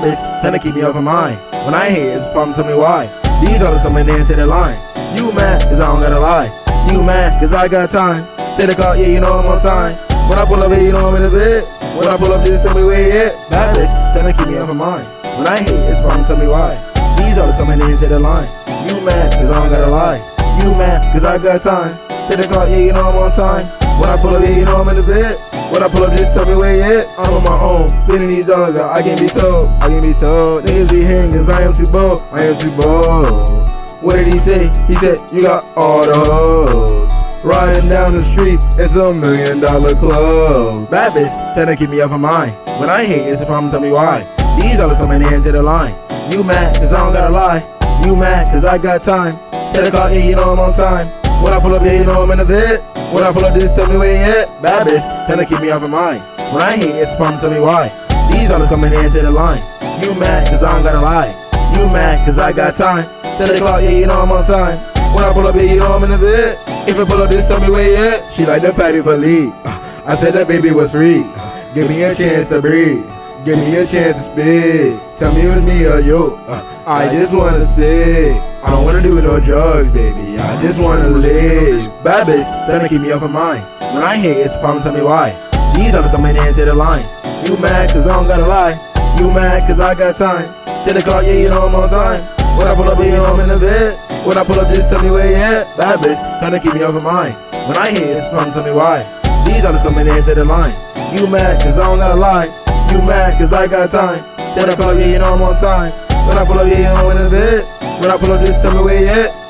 bitch, tryna keep me off of mine. When I hate, it's a problem, tell me why. These are the coming in to the line. You mad, cause I don't gotta lie. You mad, cause I got time. Say the call, yeah, you know I'm on time. When I pull up here, you know I'm in the bed. When I pull up, just tell me where you at. Bad bitch, tryna keep me off of mine. When I hate, it's a problem, tell me why. These are the coming in to the line. You mad, cause I don't gotta lie. You mad, cause I got time. Say the call, yeah, you know I'm on time. When I pull up, yeah, you know I'm in the bed. When I pull up, just tell me where you at. I'm on my own, spinning these dollars out. I can't be told, I can't be told. Niggas be hating cause I am too bold, I am too bold. What did he say? He said, you got all the hoes. Riding down the street, it's a million dollar club. Bad bitch, trying to keep me off of mine. When I hate, it's a problem, tell me why. These dollars coming in to the line. You mad, cause I don't gotta lie. You mad, cause I got time. Tell the clock, yeah, you know I'm on time. When I pull up, yeah, you know I'm in the bed. When I pull up, just tell me where you at. Bad bitch, trying to keep me off of mine. When I hate, it's a problem, tell me why. These dollars coming in to the line. You mad, cause I don't gotta lie. You mad, cause I got time. Tell the clock, yeah, you know I'm on time. When I pull up, yeah, you know I'm in the bed. If I pull up, just tell me where you at. She like the patty for lead. I said that baby was free. Give me a chance to breathe. Give me a chance to speak. Tell me it was me or you. I just wanna sit. Don't no drugs, baby. I just wanna live. Bad bitch, trying to keep me off of mine. When I hate, it's a problem, tell me why. These others coming in to the line. You mad, cause I don't gotta lie. You mad, cause I got time. Till the clock, yeah, you know I'm on time. When I pull up, you know I'm in the bed. When I pull up, just tell me where you at. Bad bitch, trying to keep me off of mine. When I hate, it's a problem, tell me why. These others coming in to the line. You mad, cause I don't gotta lie. You mad, cause I got time. Till the clock, yeah, you know I'm on time. When I pull up, you know I'm in the bed. When I pull up, just tell me where you at.